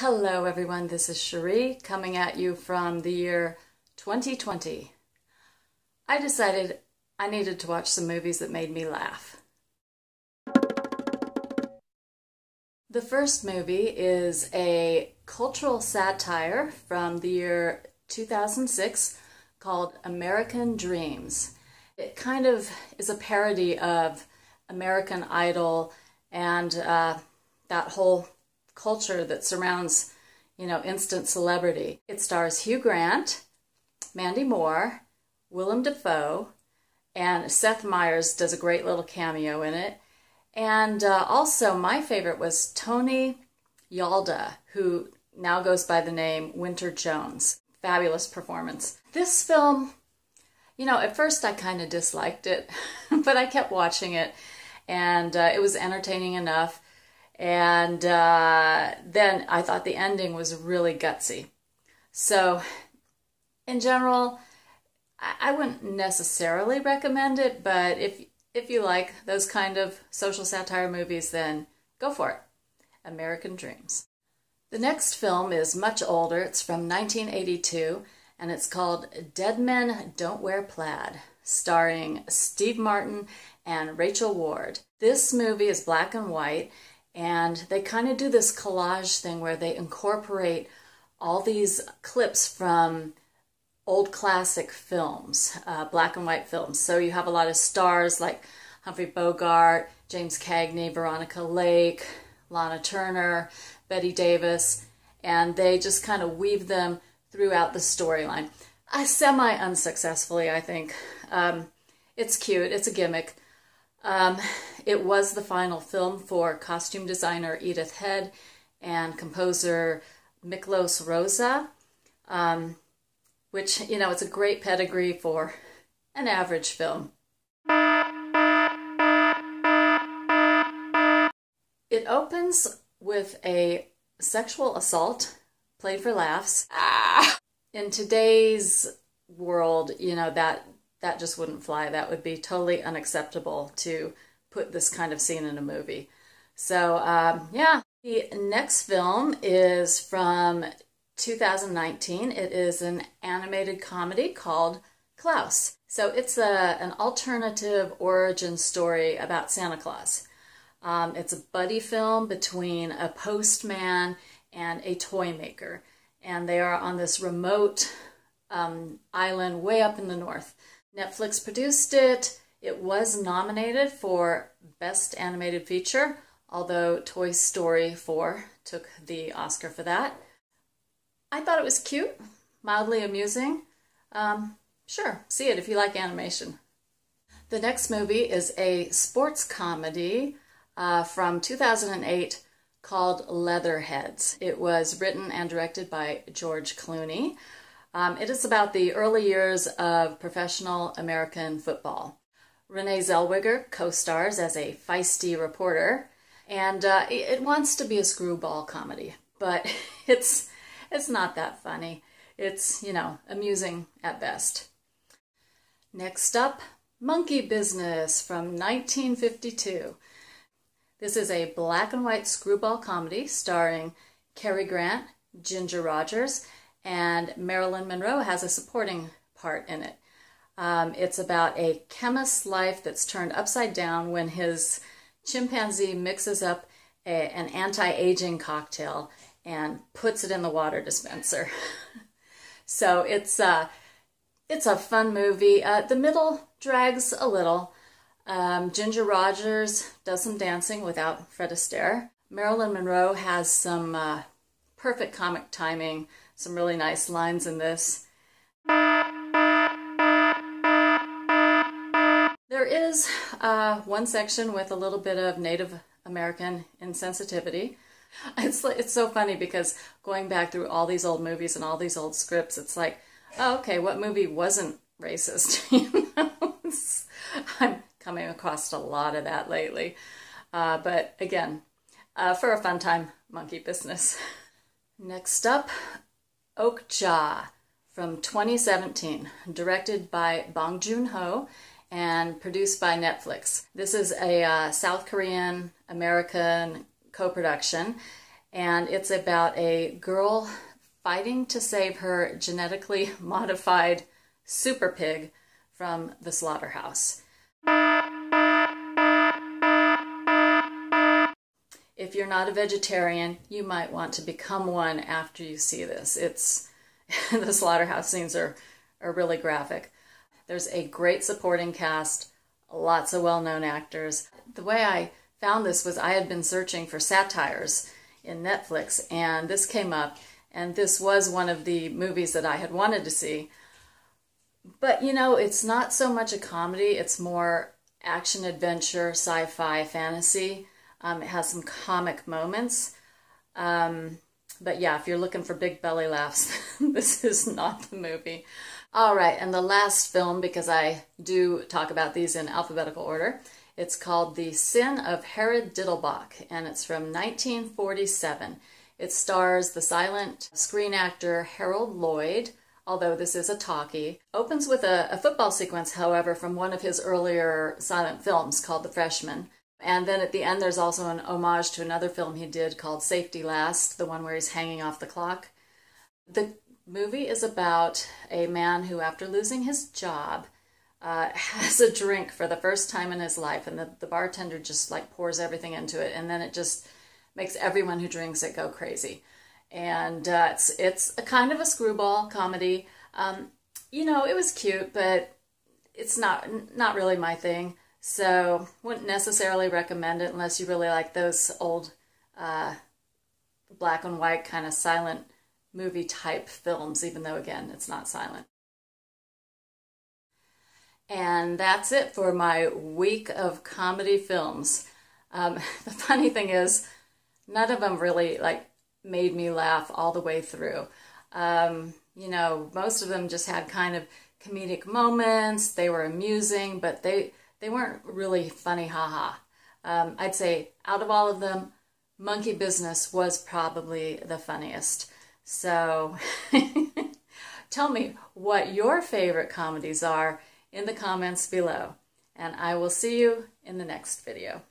Hello, everyone. This is Cherie coming at you from the year 2020. I decided I needed to watch some movies that made me laugh. The first movie is a cultural satire from the year 2006 called American Dreamz. It kind of is a parody of American Idol and uh, that whole culture that surrounds, you know, instant celebrity. It stars Hugh Grant, Mandy Moore, Willem Dafoe, and Seth Meyers does a great little cameo in it. And uh, also, my favorite was Tony Yalda, who now goes by the name Winter Jones. Fabulous performance. This film, you know, at first I kind of disliked it, but I kept watching it, and uh, it was entertaining enough. And uh, then I thought the ending was really gutsy. So, in general, I wouldn't necessarily recommend it, but if if you like those kind of social satire movies, then go for it. American Dreamz. The next film is much older. It's from 1982, and it's called Dead Men Don't Wear Plaid, starring Steve Martin and Rachel Ward. This movie is black and white, and they kind of do this collage thing where they incorporate all these clips from old classic films, uh, black and white films. So you have a lot of stars like Humphrey Bogart, James Cagney, Veronica Lake, Lana Turner, Bette Davis, and they just kind of weave them throughout the storyline. Semi unsuccessfully, I think. Um, it's cute, it's a gimmick. Um, it was the final film for costume designer Edith Head and composer Miklos Rozsa, um, which, you know, it's a great pedigree for an average film. It opens with a sexual assault played for laughs. Ah! In today's world, you know, that that just wouldn't fly. That would be totally unacceptable to put this kind of scene in a movie. So, um, yeah. The next film is from 2019. It is an animated comedy called Klaus. So it's a, an alternative origin story about Santa Claus. Um, it's a buddy film between a postman and a toy maker. And they are on this remote um, island way up in the north. Netflix produced it. It was nominated for Best Animated Feature, although Toy Story 4 took the Oscar for that. I thought it was cute, mildly amusing. Um, sure, see it if you like animation. The next movie is a sports comedy uh, from 2008 called Leatherheads. It was written and directed by George Clooney. Um, it is about the early years of professional American football. Renee Zellweger co-stars as a feisty reporter, and uh, it wants to be a screwball comedy, but it's it's not that funny. It's you know amusing at best. Next up, Monkey Business from 1952. This is a black and white screwball comedy starring Cary Grant, Ginger Rogers, and Marilyn Monroe has a supporting part in it. Um, it's about a chemist's life that's turned upside down when his chimpanzee mixes up a, an anti-aging cocktail and puts it in the water dispenser. so it's uh, it's a fun movie. Uh, the middle drags a little. Um, Ginger Rogers does some dancing without Fred Astaire. Marilyn Monroe has some uh, perfect comic timing some really nice lines in this. There is uh, one section with a little bit of Native American insensitivity. It's it's so funny because going back through all these old movies and all these old scripts, it's like, oh, okay, what movie wasn't racist? I'm coming across a lot of that lately. Uh, but again, uh, for a fun time, monkey business. Next up, Okja from 2017, directed by Bong Joon-ho and produced by Netflix. This is a uh, South Korean American co-production And it's about a girl fighting to save her genetically modified super pig from the slaughterhouse. If you're not a vegetarian, you might want to become one after you see this. It's the slaughterhouse scenes are, are really graphic. There's a great supporting cast, lots of well-known actors. The way I found this was I had been searching for satires in Netflix and this came up and this was one of the movies that I had wanted to see. But you know, it's not so much a comedy, it's more action adventure, sci-fi, fantasy. Um, it has some comic moments. Um, but yeah, if you're looking for big belly laughs, this is not the movie. All right, and the last film, because I do talk about these in alphabetical order, it's called The Sin of Harold Diddlebock, and it's from 1947. It stars the silent screen actor Harold Lloyd, although this is a talkie. Opens with a, a football sequence, however, from one of his earlier silent films called The Freshman. And then at the end, there's also an homage to another film he did called Safety Last, the one where he's hanging off the clock. The movie is about a man who, after losing his job, uh, has a drink for the first time in his life, and the, the bartender just like pours everything into it, and then it just makes everyone who drinks it go crazy. And uh, it's it's a kind of a screwball comedy. Um, you know, it was cute, but it's not not really my thing. So wouldn't necessarily recommend it unless you really like those old uh, black and white kind of silent movie type films, even though again, it's not silent. And that's it for my week of comedy films. Um, the funny thing is, none of them really like made me laugh all the way through. Um, you know, most of them just had kind of comedic moments. They were amusing, but they they weren't really funny, haha. Um, I'd say out of all of them, Monkey Business was probably the funniest. So tell me what your favorite comedies are in the comments below, and I will see you in the next video.